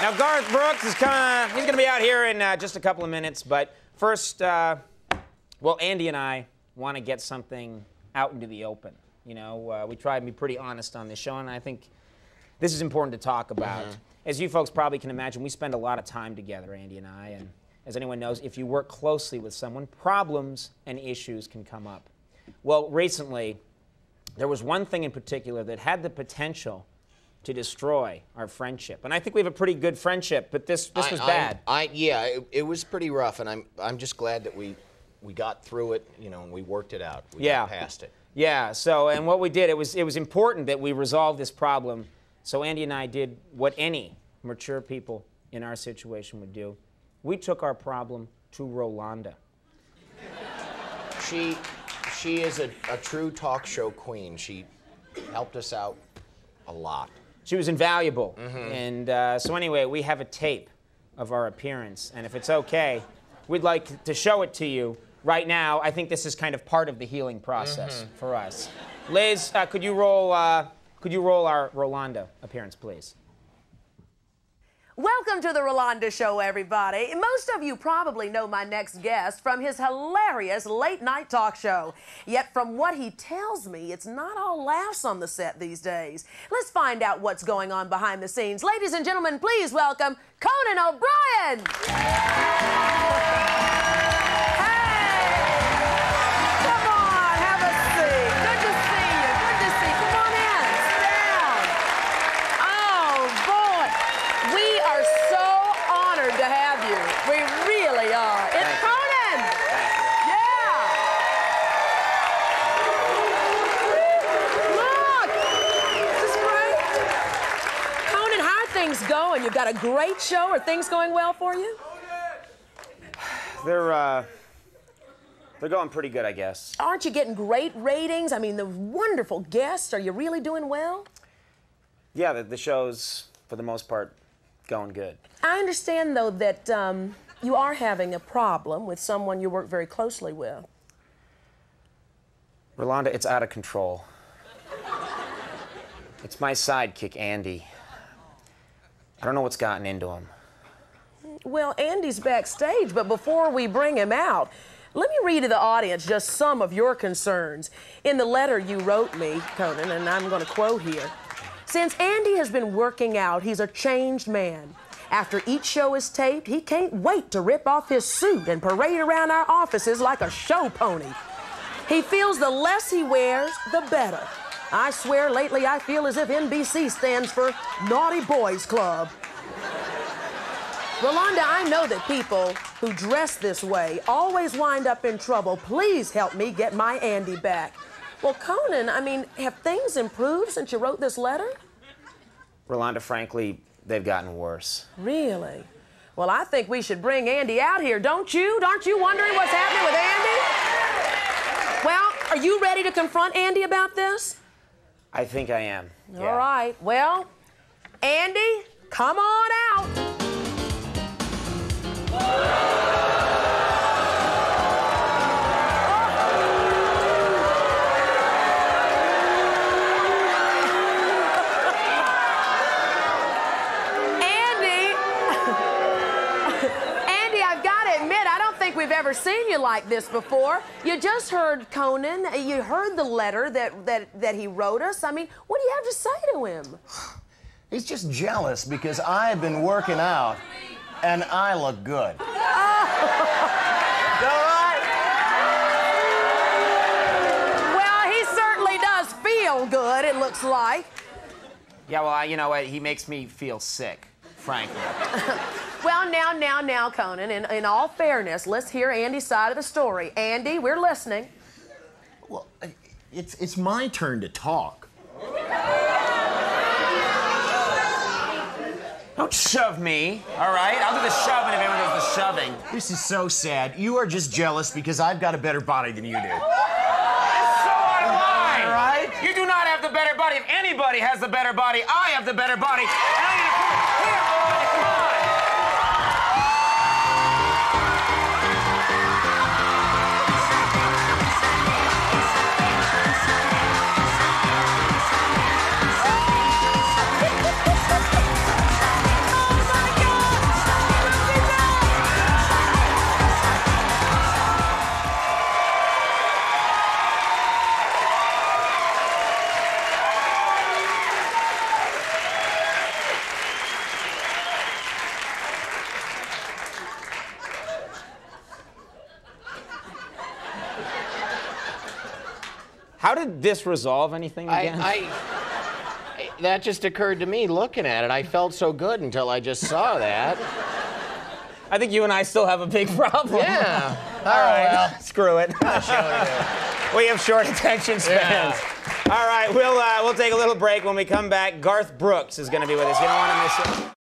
Now, Garth Brooks is kind of, he's going to be out here in uh, just a couple of minutes. But first, uh, well, Andy and I want to get something out into the open. You know, uh, we try to be pretty honest on this show, and I think this is important to talk about. Mm-hmm. As you folks probably can imagine, we spend a lot of time together, Andy and I, and as anyone knows, if you work closely with someone, problems and issues can come up. Well, recently, there was one thing in particular that had the potential to destroy our friendship. And I think we have a pretty good friendship, but this, this I- was bad. I, yeah, it, it was pretty rough, and I'm I'm just glad that we we got through it, you know, and we worked it out. We yeah. got past it. Yeah, so, and what we did, it was, it was important that we resolve this problem. So Andy and I did what any mature people in our situation would do. We took our problem to Rolonda. She she is a, a true talk show queen. She helped us out a lot. She was invaluable. And uh, so, anyway, we have a tape of our appearance. And if it's okay, we'd like to show it to you right now. I think this is kind of part of the healing process for us. Liz, uh, could you roll? Uh, could you roll our Rolonda appearance, please? Welcome to the Rolonda Show, everybody. Most of you probably know my next guest from his hilarious late night talk show. Yet, from what he tells me, it's not all laughs on the set these days. Let's find out what's going on behind the scenes. Ladies and gentlemen, please welcome Conan O'Brien. You. We really are. It's Thank. Conan. Yeah. Look. This is great. Conan, how are things going? You've got a great show. Are things going well for you? They're uh, they're going pretty good, I guess. Aren't you getting great ratings? I mean, the wonderful guests. Are you really doing well? Yeah, the, the show's for the most part going good. I understand, though, that um, you are having a problem with someone you work very closely with. Rolonda, it's out of control. it's my sidekick, Andy. I don't know what's gotten into him. Well, Andy's backstage, but before we bring him out, let me read to the audience just some of your concerns. In the letter you wrote me, Conan, and I'm going to quote here Since Andy has been working out, he's a changed man. After each show is taped, he can't wait to rip off his suit and parade around our offices like a show pony. He feels the less he wears, the better. I swear lately I feel as if NBC stands for Naughty Boys Club. Rolonda, I know that people who dress this way always wind up in trouble. Please help me get my Andy back. Well, Conan, I mean, have things improved since you wrote this letter? Rolonda, frankly, they've gotten worse. Really? Well, I think we should bring Andy out here, don't you? Aren't you wondering what's happening with Andy? Well, are you ready to confront Andy about this? I think I am. yeah. All right. Well, Andy, come on out. We've ever seen you like this before. You just heard Conan. You heard the letter that, that, that he wrote us. I mean, what do you have to say to him? He's just jealous because I've been working out and I look good. Well, he certainly does feel good, it looks like. Yeah, well, I, you know what? He makes me feel sick, frankly. Well, now, now, now, Conan, in, in all fairness, let's hear Andy's side of the story. Andy, we're listening. Well, it's, it's my turn to talk. Don't shove me, all right? I'll do the shoving if anyone does the shoving. This is so sad. You are just jealous because I've got a better body than you do. So am I. All right? You do not have the better body. If anybody has the better body, I have the better body. And I'm gonna prove it. Here, Rolonda, come on. How did this resolve anything again? I, that just occurred to me looking at it. I felt so good until I just saw that. I think you and I still have a big problem. Yeah. All right. Screw it. we have short attention spans. All right, we'll uh, we'll take a little break. When we come back, Garth Brooks is going to be with us. You don't want to miss it.